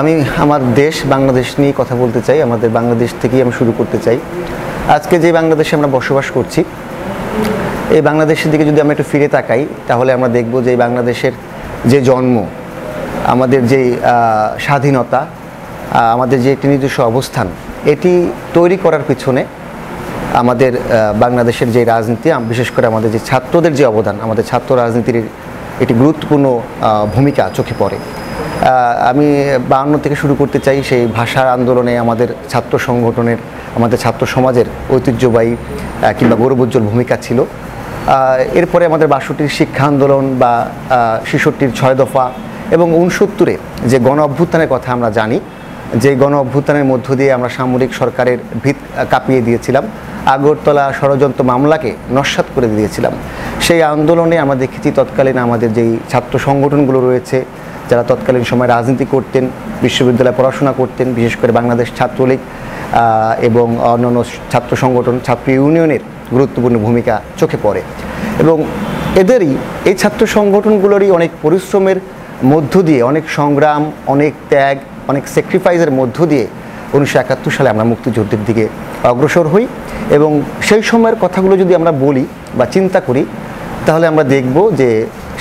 আমি আমার দেশ, বাংলাদেশ নিয়ে কথা বলতে চাই। আমাদের বাংলাদেশ থেকেই আমি শুরু করতে চাই। আজকে যে বাংলাদেশে আমরা বসবাস করছি, এই বাংলাদেশের দিকে যদি আমরা একটু ফিরে তাকাই, তাহলে আমরা দেখব যে বাংলাদেশের যে জন্ম, আমাদের যে স্বাধীনতা আমাদের যে একটি নিজস্ব অবস্থান, এটি তৈরি করার পিছনে আমাদের বাংলাদেশের যে রাজনীতি বিশেষ করে আমাদের যে ছাত্রদের যে অবদান, আমাদের ছাত্র রাজনীতির একটি গুরুত্বপূর্ণ ভূমিকা চোখে পড়ে। আমি বায়ান্ন থেকে শুরু করতে চাই সেই ভাষার আন্দোলনে আমাদের ছাত্র সংগঠনের, আমাদের ছাত্র সমাজের ঐতিহ্যবাহী কিংবা গৌরবোজ্জ্বল ভূমিকা ছিল। এরপরে আমাদের বাষট্টির শিক্ষা আন্দোলন বা ছেষট্টির ছয় দফা এবং উনসত্তরে যে গণ অভ্যুত্থানের কথা আমরা জানি, যে গণ অভ্যুত্থানের মধ্য দিয়ে আমরা সামরিক সরকারের ভিত কাঁপিয়ে দিয়েছিলাম। আগরতলা ষড়যন্ত্র মামলাকে নস্বাত করে দিয়েছিলাম। সেই আন্দোলনে আমরা দেখেছি তৎকালীন আমাদের যেই ছাত্র সংগঠনগুলো রয়েছে যারা তৎকালীন সময় রাজনীতি করতেন, বিশ্ববিদ্যালয়ে পড়াশোনা করতেন, বিশেষ করে বাংলাদেশ ছাত্রলীগ এবং অন্যান্য ছাত্র সংগঠন, ছাত্র ইউনিয়নের গুরুত্বপূর্ণ ভূমিকা চোখে পড়ে। এবং এদেরই, এই ছাত্র সংগঠনগুলোরই অনেক পরিশ্রমের মধ্য দিয়ে, অনেক সংগ্রাম, অনেক ত্যাগ, অনেক স্যাক্রিফাইসের মধ্য দিয়ে উনিশশো একাত্তর সালে আমরা মুক্তিযুদ্ধের দিকে অগ্রসর হই। এবং সেই সময়ের কথাগুলো যদি আমরা বলি বা চিন্তা করি, তাহলে আমরা দেখব যে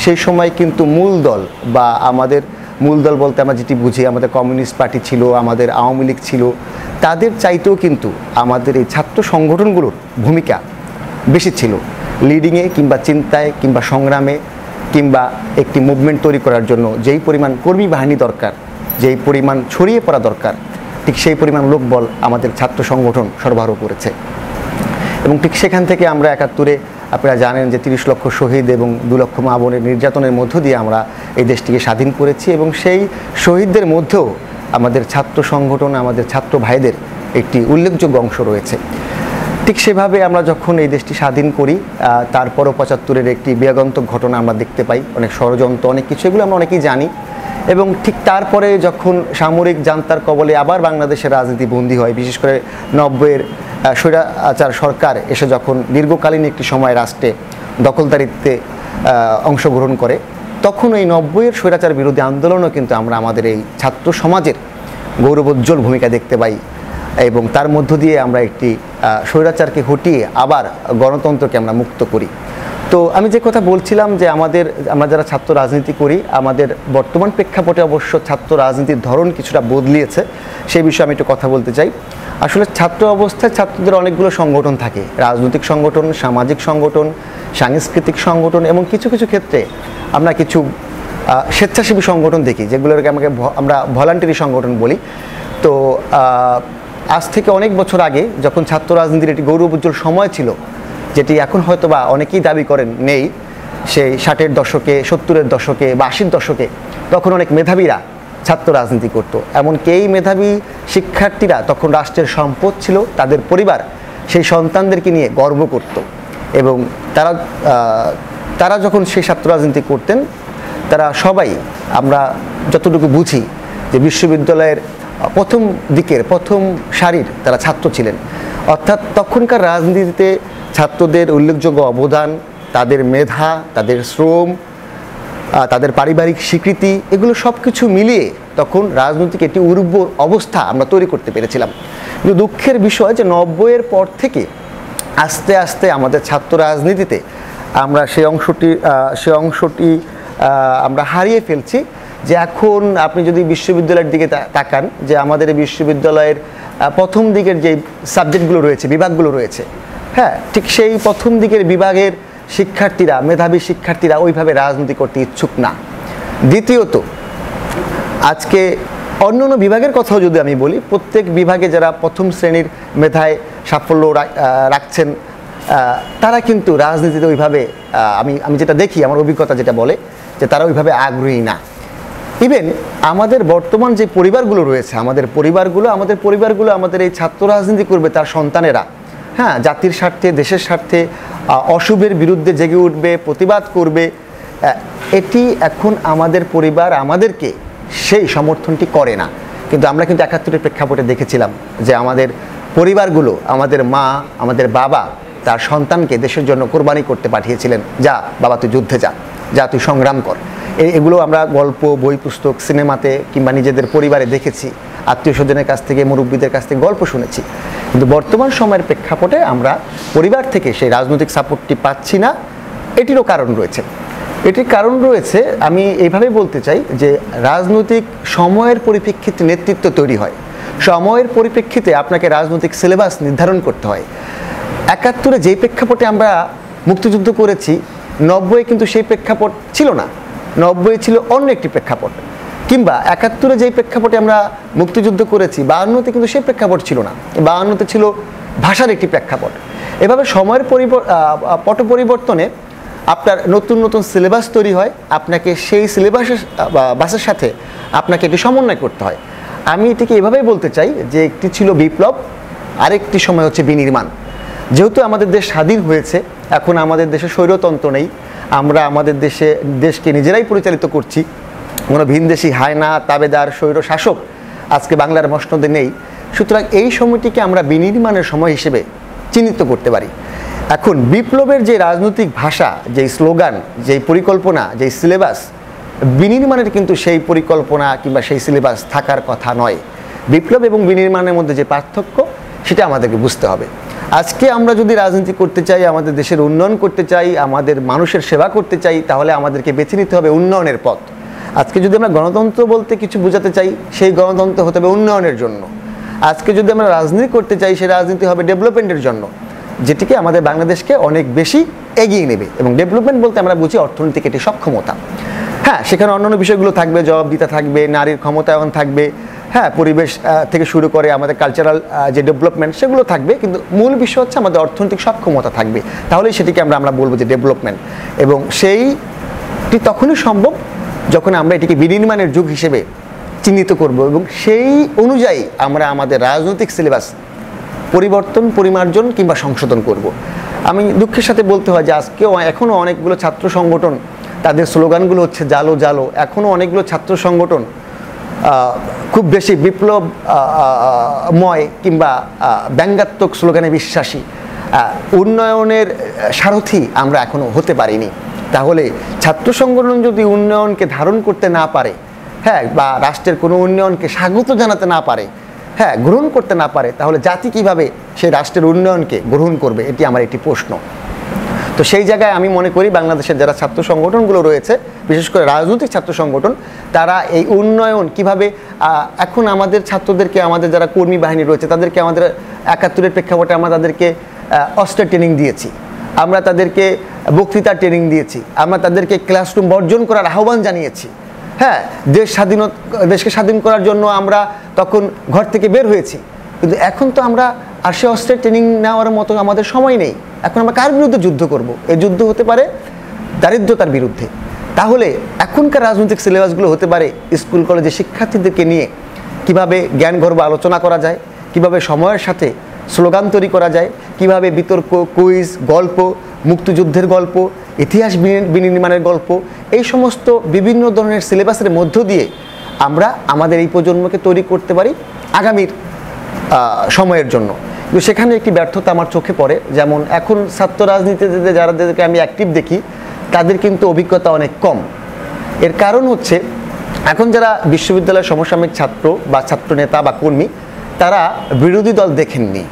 সেই সময় কিন্তু মূল দল বা আমাদের মূল দল বলতে আমরা যেটি বুঝি, আমাদের কমিউনিস্ট পার্টি ছিল, আমাদের আওয়ামী লীগ ছিল, তাদের চাইতেও কিন্তু আমাদের এই ছাত্র সংগঠনগুলোর ভূমিকা বেশি ছিল। লিডিংয়ে কিংবা চিন্তায় কিংবা সংগ্রামে কিংবা একটি মুভমেন্ট তৈরি করার জন্য যেই পরিমাণ কর্মী বাহিনী দরকার, যেই পরিমাণ ছড়িয়ে পড়া দরকার, ঠিক সেই পরিমাণ লোকবল আমাদের ছাত্র সংগঠন সরবরাহ করেছে। এবং ঠিক সেখান থেকে আমরা একাত্তরে আপনারা জানেন যে তিরিশ লক্ষ শহীদ এবং দু লক্ষ মা বোনের নির্যাতনের মধ্য দিয়ে আমরা এই দেশটিকে স্বাধীন করেছি এবং সেই শহীদদের মধ্যেও আমাদের ছাত্র সংগঠন, আমাদের ছাত্র ভাইদের একটি উল্লেখযোগ্য অংশ রয়েছে। ঠিক সেভাবে আমরা যখন এই দেশটি স্বাধীন করি তারপরও পঁচাত্তরের একটি বিয়াগন্তক ঘটনা আমরা দেখতে পাই, অনেক ষড়যন্ত্র, অনেক কিছু, এগুলো আমরা অনেকেই জানি। এবং ঠিক তারপরে যখন সামরিক জান্তার কবলে আবার বাংলাদেশের রাজনীতি বন্দী হয়, বিশেষ করে নব্বইয়ের স্বৈরাচার সরকার এসে যখন দীর্ঘকালীন একটি সময় রাষ্ট্রে দখলদারিত্বে অংশগ্রহণ করে, তখন এই নব্বইয়ের স্বৈরাচার বিরোধী আন্দোলনও কিন্তু আমরা আমাদের এই ছাত্র সমাজের গৌরবোজ্জ্বল ভূমিকা দেখতে পাই এবং তার মধ্য দিয়ে আমরা একটি স্বৈরাচারকে হটিয়ে আবার গণতন্ত্রকে আমরা মুক্ত করি। তো আমি যে কথা বলছিলাম যে আমাদের, আমরা যারা ছাত্র রাজনীতি করি, আমাদের বর্তমান প্রেক্ষাপটে অবশ্য ছাত্র রাজনীতির ধরন কিছুটা বদলিয়েছে সেই বিষয়ে আমি একটু কথা বলতে চাই। আসলে ছাত্র অবস্থায় ছাত্রদের অনেকগুলো সংগঠন থাকে, রাজনৈতিক সংগঠন, সামাজিক সংগঠন, সাংস্কৃতিক সংগঠন এবং কিছু কিছু ক্ষেত্রে আমরা কিছু স্বেচ্ছাসেবী সংগঠন দেখি, যেগুলোকে আমাকে আমরা ভলান্টারি সংগঠন বলি। তো আজ থেকে অনেক বছর আগে যখন ছাত্র রাজনীতির একটি গৌরবোজ্জ্বল সময় ছিল যেটি এখন হয়তো বা অনেকেই দাবি করেন নেই, সেই ষাটের দশকে, সত্তরের দশকে বা আশির দশকে তখন অনেক মেধাবীরা ছাত্র রাজনীতি করতো। এমনকি এই মেধাবী শিক্ষার্থীরা তখন রাষ্ট্রের সম্পদ ছিল, তাদের পরিবার সেই সন্তানদেরকে নিয়ে গর্ব করত। এবং তারা তারা যখন সেই ছাত্র রাজনীতি করতেন, তারা সবাই আমরা যতটুকু বুঝি যে বিশ্ববিদ্যালয়ের প্রথম দিকের, প্রথম সারির তারা ছাত্র ছিলেন। অর্থাৎ তখনকার রাজনীতিতে ছাত্রদের উল্লেখযোগ্য অবদান, তাদের মেধা, তাদের শ্রম তাদের পারিবারিক স্বীকৃতি, এগুলো সব কিছু মিলিয়ে তখন রাজনৈতিক একটি উর্বর অবস্থা আমরা তৈরি করতে পেরেছিলাম। কিন্তু দুঃখের বিষয় যে নব্বইয়ের পর থেকে আস্তে আস্তে আমাদের ছাত্র রাজনীতিতে আমরা সেই অংশটি সে অংশটি আমরা হারিয়ে ফেলছি যে এখন আপনি যদি বিশ্ববিদ্যালয়ের দিকে তাকান যে আমাদের বিশ্ববিদ্যালয়ের প্রথম দিকের যে সাবজেক্টগুলো রয়েছে, বিভাগগুলো রয়েছে হ্যাঁ ঠিক সেই প্রথম দিকের বিভাগের শিক্ষার্থীরা, মেধাবী শিক্ষার্থীরা ওইভাবে রাজনীতি করতে ইচ্ছুক না। দ্বিতীয়ত, আজকে অন্য অন্য বিভাগের কথাও যদি আমি বলি, প্রত্যেক বিভাগে যারা প্রথম শ্রেণির মেধায় সাফল্য রাখছেন তারা কিন্তু রাজনীতিতে ওইভাবে আমি আমি যেটা দেখি, আমার অভিজ্ঞতা যেটা বলে, যে তারা ওইভাবে আগ্রহী না। ইভেন আমাদের বর্তমান যে পরিবারগুলো রয়েছে, আমাদের পরিবারগুলো আমাদের পরিবারগুলো আমাদের এই ছাত্র রাজনীতি করবে তার সন্তানেরা হ্যাঁ জাতির স্বার্থে, দেশের স্বার্থে অশুভের বিরুদ্ধে জেগে উঠবে, প্রতিবাদ করবে এটি এখন আমাদের পরিবার, আমাদেরকে সেই সমর্থনটি করে না। কিন্তু আমরা কিন্তু একাত্তরের প্রেক্ষাপটে দেখেছিলাম যে আমাদের পরিবারগুলো, আমাদের মা, আমাদের বাবা, তার সন্তানকে দেশের জন্য কোরবানি করতে পাঠিয়েছিলেন। যা, বাবা তুই যুদ্ধে যা যা তুই সংগ্রাম কর। এগুলো আমরা গল্প বই পুস্তক সিনেমাতে কিংবা নিজেদের পরিবারে দেখেছি। আত্মীয় স্বজনের কাছ থেকে, মুরব্বীদের কাছ থেকে গল্প শুনেছি। কিন্তু বর্তমান সময়ের প্রেক্ষাপটে আমরা পরিবার থেকে সেই রাজনৈতিক সাপোর্টটি পাচ্ছি না। এটিরও কারণ রয়েছে। এটির কারণ রয়েছে, আমি এইভাবে বলতে চাই যে রাজনৈতিক সময়ের পরিপ্রেক্ষিতে নেতৃত্ব তৈরি হয়। সময়ের পরিপ্রেক্ষিতে আপনাকে রাজনৈতিক সিলেবাস নির্ধারণ করতে হয়। একাত্তরে যেই প্রেক্ষাপটে আমরা মুক্তিযুদ্ধ করেছি নব্বই কিন্তু সেই প্রেক্ষাপট ছিল না। নব্বই ছিল অন্য একটি প্রেক্ষাপট। কিংবা একাত্তরে যেই প্রেক্ষাপটে আমরা মুক্তিযুদ্ধ করেছি বাহান্নতে কিন্তু সেই প্রেক্ষাপট ছিল না। বাহান্নতে ছিল ভাষার একটি প্রেক্ষাপট। এভাবে সময়ের পট পরিবর্তনে আপনার নতুন নতুন সিলেবাস তৈরি হয়, আপনাকে সেই সিলেবাসের বাসের সাথে আপনাকে এটি সমন্বয় করতে হয়। আমি এটিকে এভাবেই বলতে চাই যে একটি ছিল বিপ্লব, আরেকটি সময় হচ্ছে বিনির্মাণ। যেহেতু আমাদের দেশ স্বাধীন হয়েছে, এখন আমাদের দেশে স্বৈরতন্ত্র নেই, আমরা আমাদের দেশে, দেশকে নিজেরাই পরিচালিত করছি কোনো ভিনদেশি হায়না, তাবেদার স্বৈর শাসক আজকে বাংলার মসনদে নেই। সুতরাং এই সময়টিকে আমরা বিনির্মাণের সময় হিসেবে চিহ্নিত করতে পারি। এখন বিপ্লবের যে রাজনৈতিক ভাষা, যেই স্লোগান, যেই পরিকল্পনা, যেই সিলেবাস, বিনির্মাণের কিন্তু সেই পরিকল্পনা কিংবা সেই সিলেবাস থাকার কথা নয়। বিপ্লব এবং বিনির্মাণের মধ্যে যে পার্থক্য, সেটা আমাদেরকে বুঝতে হবে। আজকে আমরা যদি রাজনীতি করতে চাই, আমাদের দেশের উন্নয়ন করতে চাই, আমাদের মানুষের সেবা করতে চাই, তাহলে আমাদেরকে বেছে নিতে হবে উন্নয়নের পথ। আজকে যদি আমরা গণতন্ত্র বলতে কিছু বোঝাতে চাই, সেই গণতন্ত্র হতে হবে উন্নয়নের জন্য। আজকে যদি আমরা রাজনীতি করতে চাই, সেই রাজনীতি হবে ডেভেলপমেন্টের জন্য। যেটিকে আমাদের বাংলাদেশকে অনেক বেশি এগিয়ে নেবে এবং ডেভেলপমেন্ট বলতে আমরা বুঝি অর্থনৈতিক এটি সক্ষমতা। হ্যাঁ সেখানে অন্যান্য বিষয়গুলো থাকবে জবাবদিতা থাকবে, নারীর ক্ষমতায়ন থাকবে হ্যাঁ পরিবেশ থেকে শুরু করে আমাদের কালচারাল যে ডেভেলপমেন্ট সেগুলো থাকবে, কিন্তু মূল বিষয় হচ্ছে আমাদের অর্থনৈতিক সক্ষমতা থাকবে। তাহলেই সেটিকে আমরা আমরা বলব যে ডেভেলপমেন্ট এবং সেইটি তখনই সম্ভব যখন আমরা এটিকে বিনির্মাণের যুগ হিসেবে চিহ্নিত করব এবং সেই অনুযায়ী আমরা আমাদের রাজনৈতিক সিলেবাস পরিবর্তন, পরিমার্জন কিংবা সংশোধন করব। আমি দুঃখের সাথে বলতে হয় যে আজকেও এখনও অনেকগুলো ছাত্র সংগঠন, তাদের স্লোগানগুলো হচ্ছে জালো জালো। এখনও অনেকগুলো ছাত্র সংগঠন খুব বেশি বিপ্লব ময় কিংবা ব্যঙ্গাত্মক স্লোগানে বিশ্বাসী। উন্নয়নের সারথি আমরা এখনও হতে পারিনি। তাহলে ছাত্র সংগঠন যদি উন্নয়নকে ধারণ করতে না পারে হ্যাঁ বা রাষ্ট্রের কোনো উন্নয়নকে স্বাগত জানাতে না পারে হ্যাঁ গ্রহণ করতে না পারে, তাহলে জাতি কীভাবে সেই রাষ্ট্রের উন্নয়নকে গ্রহণ করবে? এটি আমার একটি প্রশ্ন। তো সেই জায়গায় আমি মনে করি বাংলাদেশের যারা ছাত্র সংগঠনগুলো রয়েছে, বিশেষ করে রাজনৈতিক ছাত্র সংগঠন, তারা এই উন্নয়ন কীভাবে এখন আমাদের ছাত্রদেরকে, আমাদের যারা কর্মী বাহিনী রয়েছে, তাদেরকে আমাদের একাত্তরের প্রেক্ষাপটে আমরা তাদেরকে অস্ত্রের ট্রেনিং দিয়েছি। আমরা তাদেরকে বক্তৃতার ট্রেনিং দিয়েছি, আমরা তাদেরকে ক্লাসরুম বর্জন করার আহ্বান জানিয়েছি। হ্যাঁ দেশ স্বাধীনত, দেশকে স্বাধীন করার জন্য আমরা তখন ঘর থেকে বের হয়েছি। কিন্তু এখন তো আমরা আর সে অস্ত্রের ট্রেনিং নেওয়ার মতো আমাদের সময় নেই। এখন আমরা কার বিরুদ্ধে যুদ্ধ করব? এই যুদ্ধ হতে পারে দারিদ্রতার বিরুদ্ধে। তাহলে এখনকার রাজনৈতিক সিলেবাসগুলো হতে পারে স্কুল, কলেজে শিক্ষার্থীদেরকে নিয়ে কীভাবে জ্ঞান গর্ব আলোচনা করা যায়, কীভাবে সময়ের সাথে স্লোগান তৈরি করা যায় কীভাবে বিতর্ক, কুইজ, গল্প, মুক্তিযুদ্ধের গল্প, ইতিহাস বিনি- বিনির্মাণের গল্প, এই সমস্ত বিভিন্ন ধরনের সিলেবাসের মধ্য দিয়ে আমরা আমাদের এই প্রজন্মকে তৈরি করতে পারি আগামীর সময়ের জন্য। কিন্তু সেখানে একটি ব্যর্থতা আমার চোখে পড়ে, যেমন এখন ছাত্র রাজনীতিতে যারাদেরকে আমি অ্যাক্টিভ দেখি, তাদের কিন্তু অভিজ্ঞতা অনেক কম। এর কারণ হচ্ছে, এখন যারা বিশ্ববিদ্যালয়ের সমসাময়িক ছাত্র বা ছাত্র নেতা বা কর্মী, তারা বিরোধী দল দেখেননি।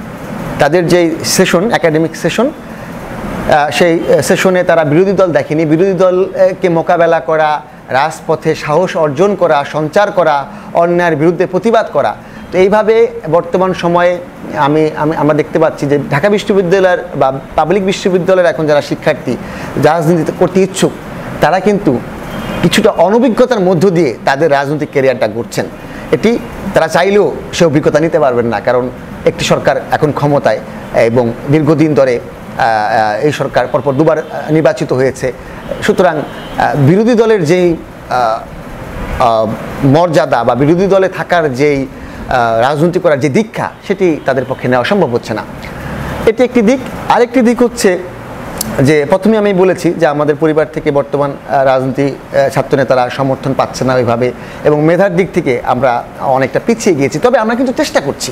তাদের যে সেশন একাডেমিক সেশন সেই সেশনে তারা বিরোধী দল দেখেনি। বিরোধী দলকে মোকাবেলা করা, রাজপথে সাহস অর্জন করা, সঞ্চার করা, অন্যায়ের বিরুদ্ধে প্রতিবাদ করা। তো এইভাবে বর্তমান সময়ে আমি আমি, আমরা দেখতে পাচ্ছি যে ঢাকা বিশ্ববিদ্যালয়ের বা পাবলিক বিশ্ববিদ্যালয়ের এখন যারা শিক্ষার্থী, রাজনীতি করতে ইচ্ছুক, তারা কিন্তু কিছুটা অনভিজ্ঞতার মধ্য দিয়ে তাদের রাজনৈতিক ক্যারিয়ারটা গড়ছেন। এটি তারা চাইলেও সে অভিজ্ঞতা নিতে পারবেন না, কারণ একটি সরকার এখন ক্ষমতায় এবং দীর্ঘদিন ধরে এই সরকার পরপর দুবার নির্বাচিত হয়েছে। সুতরাং বিরোধী দলের যেই মর্যাদা বা বিরোধী দলে থাকার যেই রাজনীতি করার যে দীক্ষা, সেটি তাদের পক্ষে নেওয়া সম্ভব হচ্ছে না। এটি একটি দিক। আরেকটি দিক হচ্ছে যে প্রথমে আমি বলেছি যে আমাদের পরিবার থেকে বর্তমান রাজনীতি ছাত্রনেতারা সমর্থন পাচ্ছে না ওইভাবে এবং মেধার দিক থেকে আমরা অনেকটা পিছিয়ে গিয়েছি। তবে আমরা কিন্তু চেষ্টা করছি।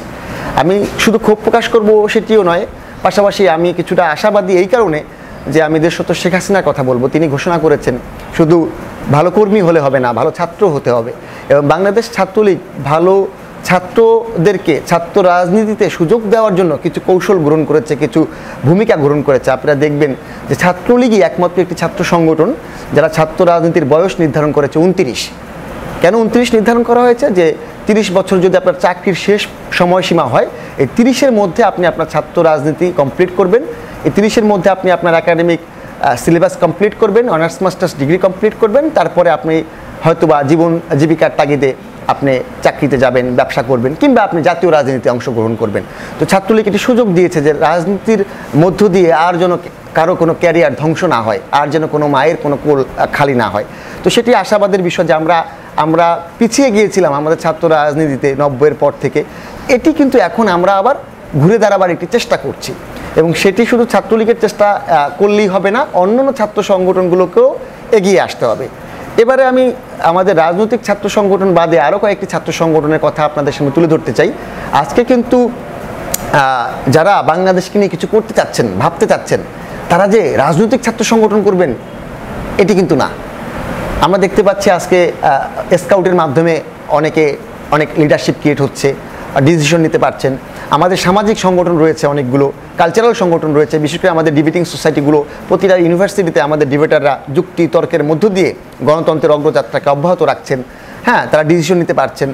আমি শুধু ক্ষোভ প্রকাশ করব সেটিও নয়, পাশাপাশি আমি কিছুটা আশাবাদী এই কারণে যে আমি দেশত শেখ হাসিনার কথা বলব। তিনি ঘোষণা করেছেন, শুধু ভালো কর্মী হলে হবে না, ভালো ছাত্র হতে হবে এবং বাংলাদেশ ছাত্রলীগ ভালো ছাত্রদেরকে, ছাত্র রাজনীতিতে সুযোগ দেওয়ার জন্য কিছু কৌশল গ্রহণ করেছে, কিছু ভূমিকা গ্রহণ করেছে। আপনারা দেখবেন যে ছাত্রলীগই একমাত্র একটি ছাত্র সংগঠন, যারা ছাত্র রাজনীতির বয়স নির্ধারণ করেছে উনত্রিশ। কেন উনত্রিশ নির্ধারণ করা হয়েছে? যে তিরিশ বছর যদি আপনার চাকরির শেষ সময়সীমা হয়, এই তিরিশের মধ্যে আপনি আপনার ছাত্র রাজনীতি কমপ্লিট করবেন। এই তিরিশের মধ্যে আপনি আপনার একাডেমিক সিলেবাস কমপ্লিট করবেন অনার্স মাস্টার্স ডিগ্রি কমপ্লিট করবেন। তারপরে আপনি হয়তোবা জীবন, জীবিকার তাগিদে আপনি চাকরিতে যাবেন, ব্যবসা করবেন, কিংবা আপনি জাতীয় রাজনীতিতে অংশগ্রহণ করবেন। তো ছাত্রলীগ একটি সুযোগ দিয়েছে যে রাজনীতির মধ্য দিয়ে আর যেন কারও কোনো ক্যারিয়ার ধ্বংস না হয়, আর যেন কোনো মায়ের কোনো কোল খালি না হয়। তো সেটি আশাবাদের বিষয় যে আমরা আমরা পিছিয়ে গিয়েছিলাম আমাদের ছাত্র রাজনীতিতে নব্বইয়ের পর থেকে। এটি কিন্তু এখন আমরা আবার ঘুরে দাঁড়াবার একটি চেষ্টা করছি। এবং সেটি শুধু ছাত্রলীগের চেষ্টা করলেই হবে না, অন্যান্য ছাত্র সংগঠনগুলোকেও এগিয়ে আসতে হবে। এবারে আমি আমাদের রাজনৈতিক ছাত্র সংগঠন বাদে আরও কয়েকটি ছাত্র সংগঠনের কথা আপনাদের সামনে তুলে ধরতে চাই। আজকে কিন্তু যারা বাংলাদেশকে নিয়ে কিছু করতে চাচ্ছেন, ভাবতে চাচ্ছেন, তারা যে রাজনৈতিক ছাত্র সংগঠন করবেন, এটি কিন্তু না। আমরা দেখতে পাচ্ছি আজকে স্কাউটের মাধ্যমে অনেকে, অনেক লিডারশিপ ক্রিয়েট হচ্ছে ডিসিশন নিতে পারছেন। আমাদের সামাজিক সংগঠন রয়েছে অনেকগুলো কালচারাল সংগঠন রয়েছে, বিশেষ করে আমাদের ডিবেটিং সোসাইটিগুলো প্রতিটা ইউনিভার্সিটিতে আমাদের ডিবেটাররা যুক্তি, তর্কের মধ্য দিয়ে গণতন্ত্রের অগ্রযাত্রাকে অব্যাহত রাখছেন। হ্যাঁ তারা ডিসিশন নিতে পারছেন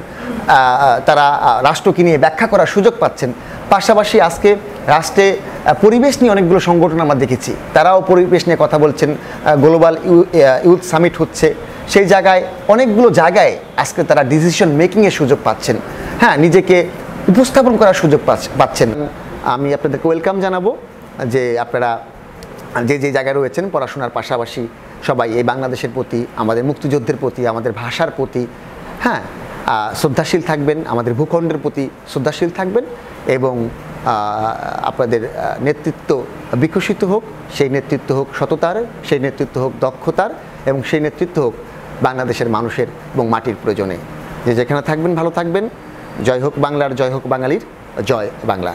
তারা রাষ্ট্রকে নিয়ে ব্যাখ্যা করার সুযোগ পাচ্ছেন। পাশাপাশি আজকে রাষ্ট্রে পরিবেশ নিয়ে অনেকগুলো সংগঠন আমরা দেখেছি। তারাও পরিবেশ নিয়ে কথা বলছেন গ্লোবাল ইউথ সামিট হচ্ছে। সেই জায়গায় অনেকগুলো জায়গায় আজকে তারা ডিসিশন মেকিংয়ের সুযোগ পাচ্ছেন। হ্যাঁ নিজেকে উপস্থাপন করার সুযোগ পাচ্ছ- পাচ্ছেন। আমি আপনাদেরকে ওয়েলকাম জানাব যে আপনারা যে যে জায়গায় রয়েছেন, পড়াশোনার পাশাপাশি সবাই এই বাংলাদেশের প্রতি, আমাদের মুক্তিযুদ্ধের প্রতি, আমাদের ভাষার প্রতি হ্যাঁ শ্রদ্ধাশীল থাকবেন, আমাদের ভূখণ্ডের প্রতি শ্রদ্ধাশীল থাকবেন এবং আপনাদের নেতৃত্ব বিকশিত হোক, সেই নেতৃত্ব হোক সততার, সেই নেতৃত্ব হোক দক্ষতার এবং সেই নেতৃত্ব হোক বাংলাদেশের মানুষের এবং মাটির প্রয়োজনে। যে যেখানে থাকবেন, ভালো থাকবেন। জয় হোক বাংলার জয় হোক বাঙালির জয় বাংলা।